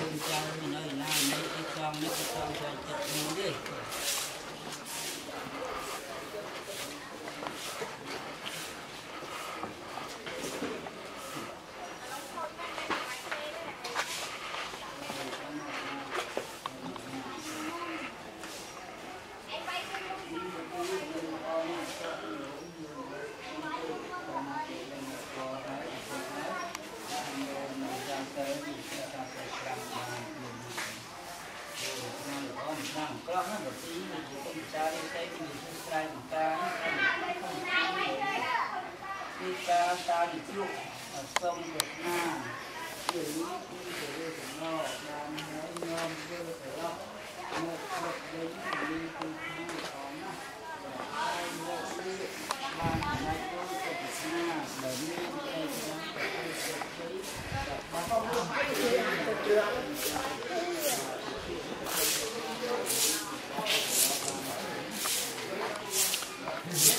mình chơi mình đó nó một tí đi thấy mình không một ca đi ca ta đi chụp sông Việt Nam dưới nước đi từ đây từ nó làm nói nhom đưa một một đến đi từ hai xóm và hai một đi Yeah.